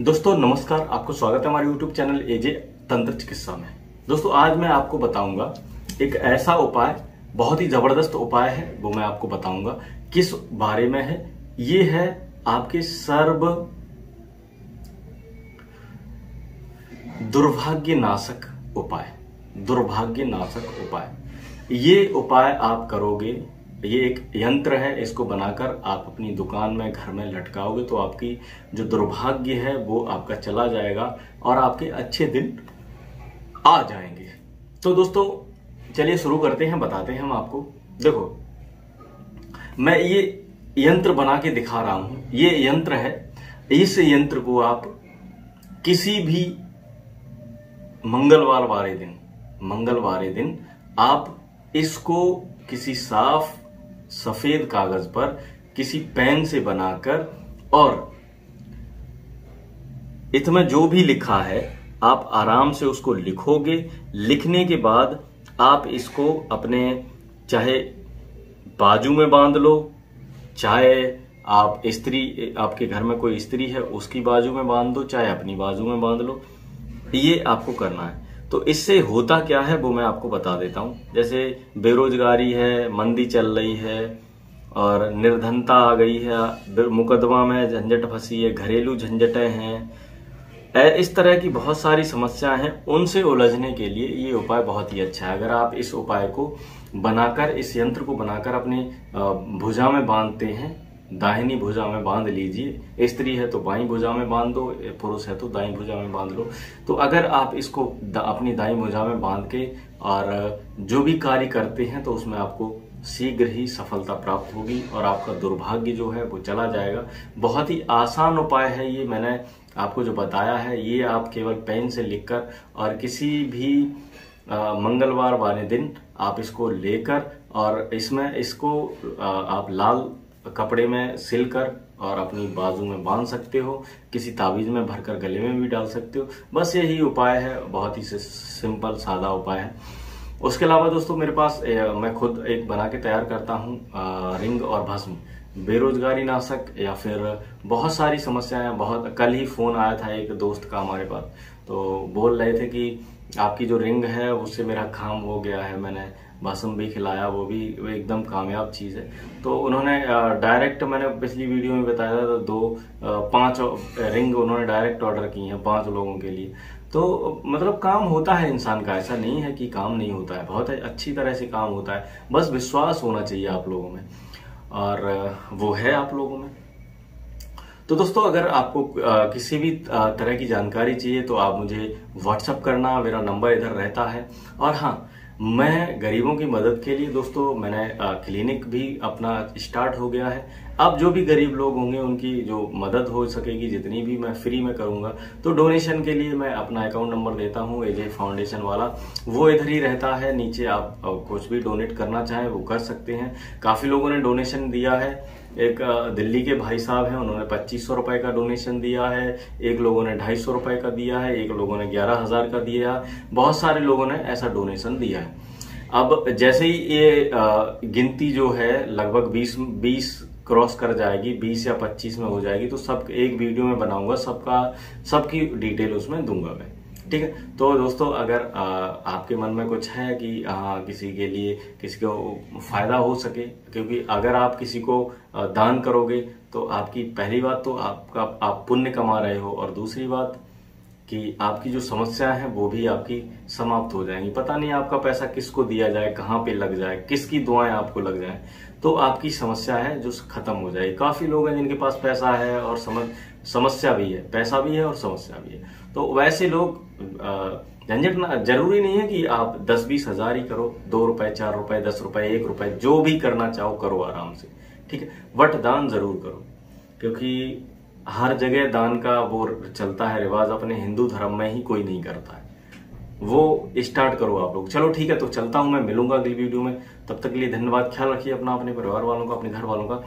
दोस्तों, नमस्कार। आपको स्वागत है हमारे YouTube चैनल एजे तंत्र चिकित्सा में। दोस्तों, आज मैं आपको बताऊँगा एक ऐसा उपाय, बहुत ही ज़बरदस्त उपाय है, वो मैं आपको बताऊँगा। किस बारे में है? ये है आपके सर्व दुर्भाग्य नाशक उपाय। दुर्भाग्य नाशक उपाय। ये उपाय आप करोगे ये एक यंत्र है, इसको बनाकर आप अपनी दुकान में, घर में लटकाओगे तो आपकी जो दुर्भाग्य है, वो आपका चला जाएगा और आपके अच्छे दिन आ जाएँगे। तो दोस्तों, चलिए शुरू करते हैं, बताते हैं हम आपको। देखो, मैं ये यंत्र बना के दिखा रहा हूँ। ये यंत्र है, इस यंत्र को आप किसी भी मंगलवार वाले दिन, मंगलवार दिन आप इसको किसी साफ़ सफ़ेद कागज़ पर किसी पेन से बनाकर और इसमें जो भी लिखा है, आप आराम से उसको लिखोगे। लिखने के बाद आप इसको अपने, चाहे बाजू में बाँध लो, चाहे आप स्त्री, आपके घर में कोई स्त्री है, उसकी बाजू में बाँध दो, चाहे अपनी बाजू में बाँध लो। ये आपको करना है। तो इससे होता क्या है वो मैं आपको बता देता हूँ। जैसे बेरोजगारी है, मंदी चल रही है, और निर्धनता आ गई है मुकदमा में झंझट फंसी है, घरेलू झंझटें हैं इस तरह की बहुत सारी समस्याएँ हैं। उनसे उलझने के लिए ये उपाय बहुत ही अच्छा है। अगर आप इस उपाय को बनाकर, इस यंत्र को बनाकर अपने भुजा में बांधते हैं दाहिनी भुजा में बाँध लीजिए। स्त्री है तो बाई भुजा में बाँध दो पुरुष है तो दाई भुजा में बाँध लो। तो अगर आप इसको दा, अपनी दाई भुजा में बाँध के और जो भी कार्य करते हैं तो उसमें आपको शीघ्र ही सफलता प्राप्त होगी और आपका दुर्भाग्य जो है वो चला जाएगा। बहुत ही आसान उपाय है ये मैंने आपको जो बताया है ये आप केवल पेन से लिखकर और किसी भी मंगलवार वाले दिन आप इसको लेकर और इसमें इसको आ, आप लाल कपड़े में सिलकर और अपनी बाजू में बाँध सकते हो किसी ताबीज में भरकर गले में भी डाल सकते हो। बस यही उपाय है बहुत ही सिंपल सादा उपाय है। उसके अलावा दोस्तों मेरे पास ए, मैं खुद एक बना के तैयार करता हूँ रिंग और भस्म। बेरोजगारी नाशक या फिर बहुत सारी समस्याएँ बहुत कल ही फ़ोन आया था एक दोस्त का हमारे पास। तो बोल रहे थे कि आपकी जो रिंग है उससे मेरा काम हो गया है मैंने भस्म भी खिलाया, वो भी, वो एकदम कामयाब चीज़ है। तो उन्होंने डायरेक्ट मैंने पिछली वीडियो में बताया था, दो पाँच रिंग उन्होंने डायरेक्ट ऑर्डर की हैं पाँच लोगों के लिए। तो मतलब काम होता है इंसान का, ऐसा नहीं है कि काम नहीं होता है। बहुत अच्छी तरह से काम होता है। बस विश्वास होना चाहिए आप लोगों में। और वो है आप लोगों में। तो दोस्तों, अगर आपको किसी भी तरह की जानकारी चाहिए तो आप मुझे व्हाट्सअप करना, मेरा नंबर इधर रहता है। और हाँ मैं गरीबों की मदद के लिए, दोस्तों, मैंने क्लिनिक भी अपना स्टार्ट हो गया है। अब जो भी गरीब लोग होंगे, उनकी जो मदद हो सकेगी, जितनी भी मैं फ्री में करूँगा तो डोनेशन के लिए मैं अपना अकाउंट नंबर देता हूँ एजे फाउंडेशन वाला। वो इधर ही रहता है, नीचे आप कुछ भी डोनेट करना चाहें, वो कर सकते हैं। काफ़ी लोगों ने डोनेशन दिया है। एक दिल्ली के भाई साहब हैं, उन्होंने पच्चीस सौ रुपए का डोनेशन दिया है, एक लोगों ने ढाई सौ रुपए का दिया है, एक लोगों ने ग्यारह हज़ार का दिया बहुत सारे लोगों ने ऐसा डोनेशन दिया है। अब जैसे ही ये गिनती जो है लगभग बीस बीस क्रॉस कर जाएगी 20 या 25 में हो जाएगी तो सब एक वीडियो में बनाऊँगा, सबका, सबकी डिटेल उसमें दूँगा मैं। ठीक है? तो दोस्तों अगर आ, आपके मन में कुछ है कि आ, किसी के लिए किसी को फ़ायदा हो सके क्योंकि अगर आप किसी को दान करोगे तो आपकी पहली बात तो आपका आप पुण्य कमा रहे हो और दूसरी बात कि आपकी जो समस्या है वो भी आपकी समाप्त हो जाएँगी। पता नहीं आपका पैसा किसको दिया जाए कहाँ पे लग जाए किसकी दुआएँ आपको लग जाए। तो आपकी समस्या है जो खत्म हो जाएगी। काफ़ी लोग हैं जिनके पास पैसा है और समझ समस्या भी है, पैसा भी है और समस्या भी है। तो वैसे लोग झंझट ना, ज़रूरी नहीं है कि आप दस बीस हज़ार ही करो, दो रुपए, चार रुपए, दस रुपए, एक रुपए, जो भी करना चाहो करो आराम से, ठीक है? वट दान ज़रूर करो, क्योंकि हर जगह दान का वो चलता है रिवाज, अपने हिंदू धर्म में ही कोई नहीं करता है। वो स्टार्ट करो आप लोग। चलो ठीक है तो चलता हूँ मैं, मिलूँगा अगली वीडियो में, तब तक के लिए धन्यवाद, ख्याल रखिए अपना, अपने परिवार वालों का, अपने घर वालों का।